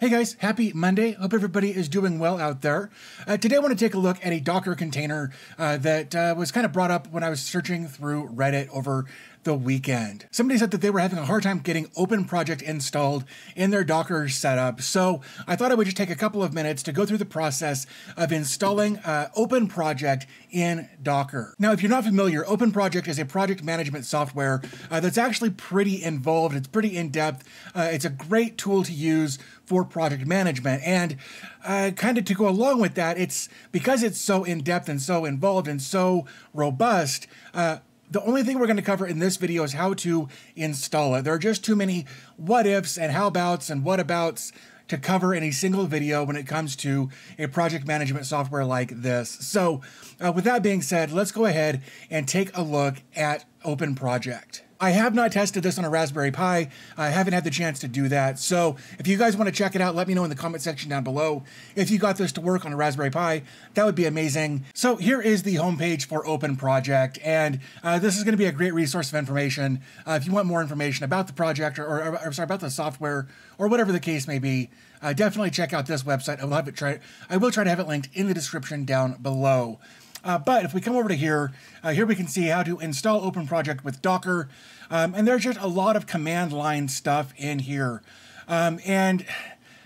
Hey guys, happy Monday. Hope everybody is doing well out there. Uh, today I want to take a look at a Docker container uh, that uh, was kind of brought up when I was searching through Reddit over the weekend. Somebody said that they were having a hard time getting Open Project installed in their Docker setup. So I thought I would just take a couple of minutes to go through the process of installing uh, Open Project in Docker. Now, if you're not familiar, Open Project is a project management software uh, that's actually pretty involved. It's pretty in depth. Uh, it's a great tool to use for project management. And uh, kind of to go along with that, it's because it's so in depth and so involved and so robust. Uh, the only thing we're going to cover in this video is how to install it. There are just too many what ifs and how abouts and what abouts to cover in a single video when it comes to a project management software like this. So, uh, with that being said, let's go ahead and take a look at Open Project. I have not tested this on a Raspberry Pi. I haven't had the chance to do that. So if you guys want to check it out, let me know in the comment section down below. If you got this to work on a Raspberry Pi, that would be amazing. So here is the homepage for Open Project. And uh, this is going to be a great resource of information. Uh, if you want more information about the project or, or, or, sorry, about the software or whatever the case may be, uh, definitely check out this website. I will have it try. I will try to have it linked in the description down below. Uh, but if we come over to here, uh, here we can see how to install Open Project with Docker. Um, and there's just a lot of command line stuff in here. Um, and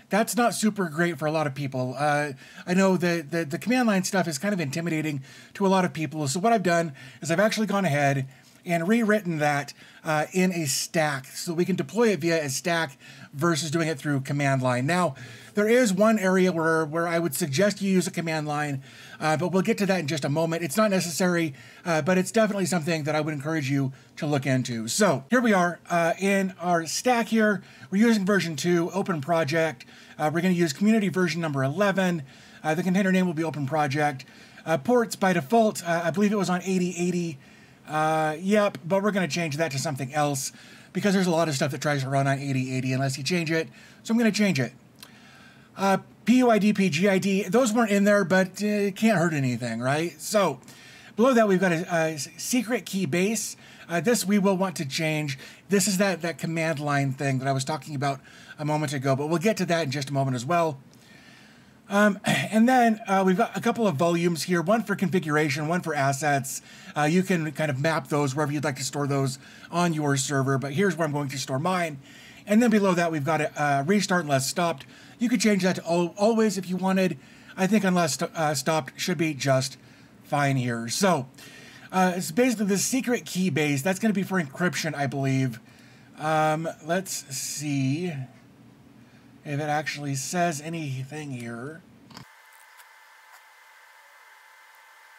that's not super great for a lot of people. Uh, I know the, the, the command line stuff is kind of intimidating to a lot of people. So what I've done is I've actually gone ahead and rewritten that uh, in a stack so we can deploy it via a stack versus doing it through command line. Now, there is one area where, where I would suggest you use a command line, uh, but we'll get to that in just a moment. It's not necessary, uh, but it's definitely something that I would encourage you to look into. So here we are uh, in our stack here. We're using version 2, Open Project. Uh, we're going to use community version number 11. Uh, the container name will be Open Project. Ports by default, I believe it was on 8080. Uh, yep, but we're going to change that to something else because there's a lot of stuff that tries to run on 8080 unless you change it. So I'm going to change it. Uh, PUID, PGID, those weren't in there, but uh, it can't hurt anything, right? So below that, we've got a, a secret key base. Uh, this we will want to change. This is that, that command line thing that I was talking about a moment ago, but we'll get to that in just a moment as well. Um, and then uh, we've got a couple of volumes here, one for configuration, one for assets. Uh, you can kind of map those wherever you'd like to store those on your server, but here's where I'm going to store mine. And then below that, we've got a restart unless stopped. You could change that to al always if you wanted. I think unless uh, stopped should be just fine here. So uh, it's basically the secret key base. That's going to be for encryption, I believe. Um, let's see if it actually says anything here.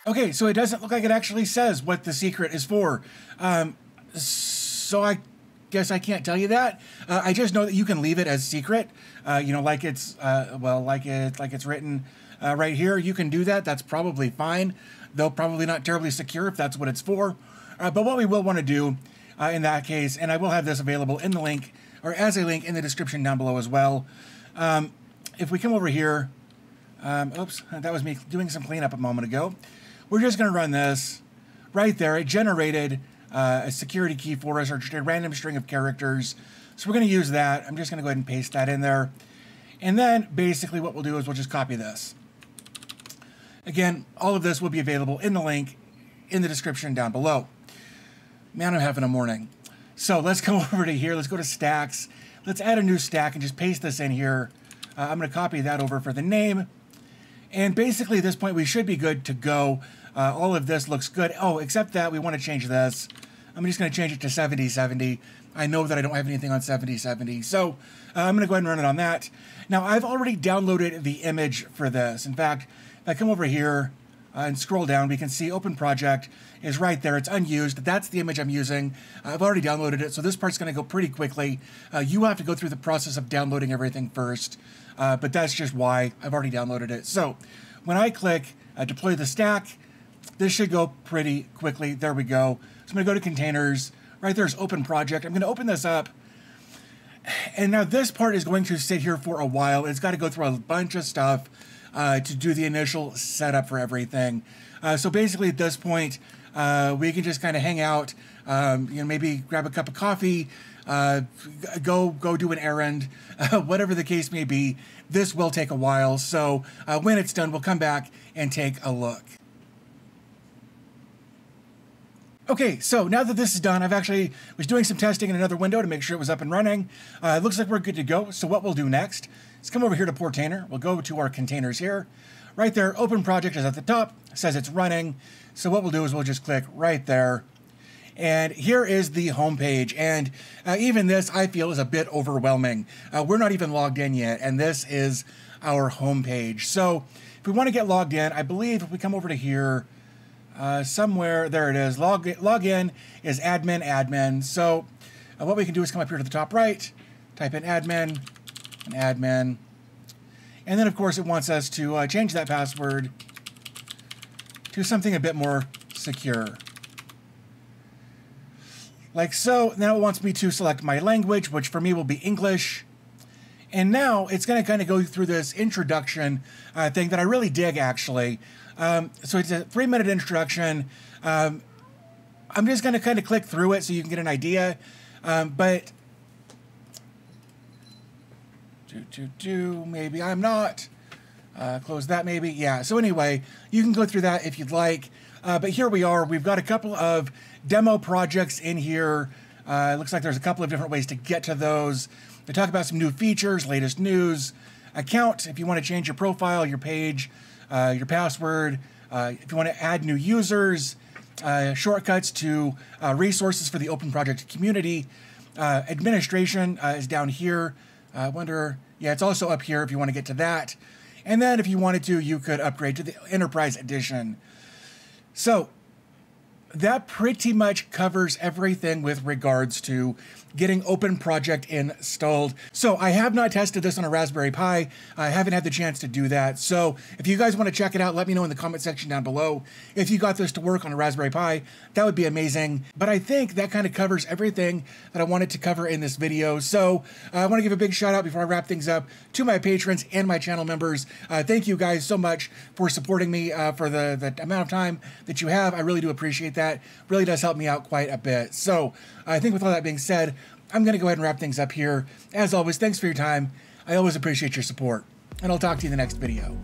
Okay, so it doesn't look like it actually says what the secret is for. Um, so I guess I can't tell you that. Uh, I just know that you can leave it as secret. Uh, you know, like it's uh, well, like it like it's written uh, right here. You can do that. That's probably fine. Though probably not terribly secure if that's what it's for. Uh, but what we will want to do uh, in that case, and I will have this available in the link or as a link in the description down below as well. Um, if we come over here, um, oops, that was me doing some cleanup a moment ago. We're just going to run this right there. It generated uh, a security key for us or just a random string of characters. So we're going to use that. I'm just going to go ahead and paste that in there. And then basically what we'll do is we'll just copy this. Again, all of this will be available in the link in the description down below. Man, I'm having a morning. So let's go over to here. Let's go to stacks. Let's add a new stack and just paste this in here. Uh, I'm going to copy that over for the name. And basically at this point, we should be good to go. Uh, all of this looks good. Oh, except that we want to change this. I'm just going to change it to 7070. I know that I don't have anything on 7070. So uh, I'm going to go ahead and run it on that. Now, I've already downloaded the image for this. In fact, if I come over here, and scroll down, we can see Open Project is right there. It's unused. That's the image I'm using. I've already downloaded it, so this part's going to go pretty quickly. Uh, you have to go through the process of downloading everything first, uh, but that's just why I've already downloaded it. So when I click uh, deploy the stack, this should go pretty quickly. There we go. So I'm going to go to containers. Right there's Open Project. I'm going to open this up. And now this part is going to sit here for a while. It's got to go through a bunch of stuff uh, to do the initial setup for everything. Uh, so basically, at this point, uh, we can just kind of hang out, um, you know, maybe grab a cup of coffee, uh, go go do an errand, whatever the case may be. This will take a while, so uh, when it's done, we'll come back and take a look. Okay, so now that this is done, I've actually was doing some testing in another window to make sure it was up and running. Uh, it looks like we're good to go. So what we'll do next is come over here to Portainer. We'll go to our containers here. Right there, open project is at the top, says it's running. So what we'll do is we'll just click right there. And here is the home page. And uh, even this, I feel, is a bit overwhelming. Uh, we're not even logged in yet, and this is our home page. So if we want to get logged in, I believe if we come over to here, uh, somewhere, there it is. Log, log in is admin, admin. So uh, what we can do is come up here to the top right, type in admin, and admin. And then, of course, it wants us to uh, change that password to something a bit more secure. Like so. Now it wants me to select my language, which for me will be English. And now it's going to kind of go through this introduction uh, thing that I really dig, actually. Um, so it's a three minute introduction. Um, I'm just going to kind of click through it so you can get an idea. Um, but do, do, do, maybe I'm not. Uh, close that maybe. Yeah. So anyway, you can go through that if you'd like. Uh, but here we are. We've got a couple of demo projects in here. Uh, it looks like there's a couple of different ways to get to those. They talk about some new features, latest news, account, if you want to change your profile, your page, uh, your password, uh, if you want to add new users, uh, shortcuts to uh, resources for the open project community. Uh, administration uh, is down here. I wonder, yeah, it's also up here if you want to get to that. And then if you wanted to, you could upgrade to the Enterprise Edition. So that pretty much covers everything with regards to getting Open Project installed. So I have not tested this on a Raspberry Pi. I haven't had the chance to do that. So if you guys want to check it out, let me know in the comment section down below. If you got this to work on a Raspberry Pi, that would be amazing. But I think that kind of covers everything that I wanted to cover in this video. So uh, I want to give a big shout out before I wrap things up to my patrons and my channel members. Uh, thank you guys so much for supporting me uh, for the, the amount of time that you have. I really do appreciate that. Really does help me out quite a bit. So I think with all that being said, I'm going to go ahead and wrap things up here. As always, thanks for your time. I always appreciate your support, and I'll talk to you in the next video.